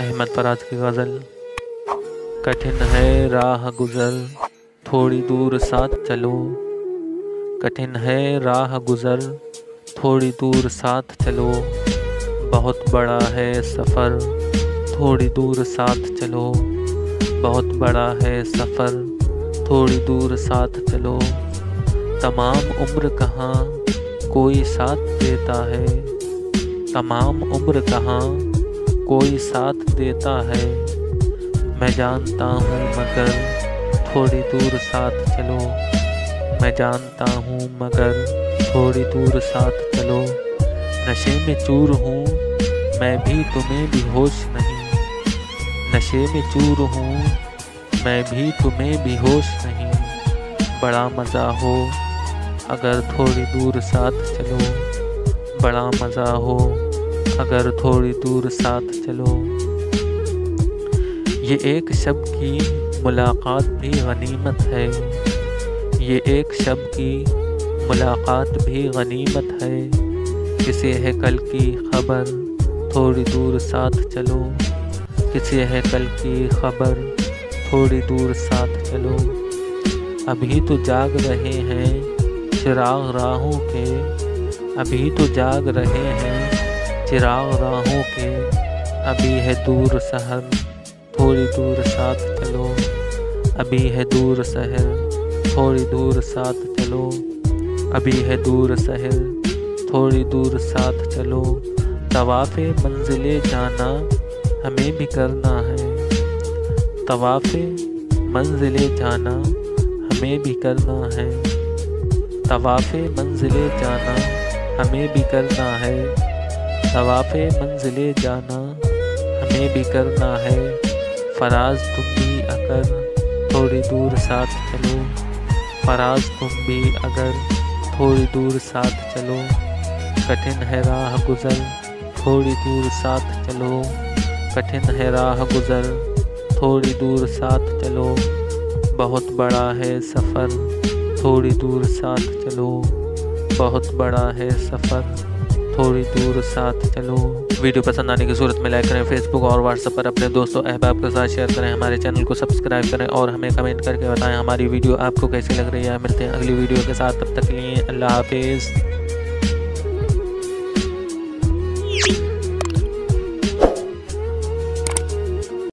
अहमद फराज की गज़ल। कठिन है राह गुज़र, थोड़ी दूर साथ चलो। कठिन है राह गुज़र, थोड़ी दूर साथ चलो। बहुत बड़ा है सफ़र, थोड़ी दूर साथ चलो। बहुत बड़ा है सफ़र, थोड़ी दूर साथ चलो। तमाम उम्र कहाँ कोई साथ देता है? तमाम उम्र कहाँ कोई साथ देता है। मैं जानता हूँ, मगर थोड़ी दूर साथ चलो। मैं जानता हूँ, मगर थोड़ी दूर साथ चलो। नशे में चूर हूँ, मैं भी तुम्हें भी होश नहीं। नशे में चूर हूँ, मैं भी तुम्हें भी होश नहीं। बड़ा मज़ा हो अगर थोड़ी दूर साथ चलो। बड़ा मज़ा हो अगर थोड़ी दूर साथ चलो। ये एक शब की मुलाकात भी गनीमत है। ये एक शब की मुलाकात भी गनीमत है। किसी है कल की खबर? थोड़ी दूर साथ चलो। किसी है कल की खबर? थोड़ी दूर साथ चलो। अभी तो जाग रहे हैं चिराग राहों के। अभी तो जाग रहे हैं चिराग राहों के अभी है दूर शहर, थोड़ी दूर साथ चलो। अभी है दूर शहर, थोड़ी दूर साथ चलो। अभी है दूर शहर, थोड़ी दूर साथ चलो। तवाफ़ मंजिले जाना हमें भी करना है। तवाफ़ मंजिले जाना हमें भी करना है। तवाफ़ मंजिले जाना हमें भी करना है। तवाफ़ मंजिले जाना, हमें भी करना है। फराज तुम भी अगर थोड़ी दूर साथ चलो, फराज तुम भी अगर थोड़ी दूर साथ चलो। कठिन है राह गुज़र, थोड़ी दूर साथ चलो। कठिन है राह गुज़र, थोड़ी दूर साथ चलो। बहुत बड़ा है सफ़र, थोड़ी दूर साथ चलो। बहुत बड़ा है सफ़र थोड़ी दूर साथ चलो। वीडियो पसंद आने की सूरत में लाइक करें फेसबुक और व्हाट्सएप पर अपने दोस्तों अहबाब के साथ शेयर करें। हमारे चैनल को सब्सक्राइब करें और हमें कमेंट करके बताएँ हमारी वीडियो आपको कैसी लग रही है। मिलते हैं अगली वीडियो के साथ। तब तक लिए अल्लाह हाफिज़।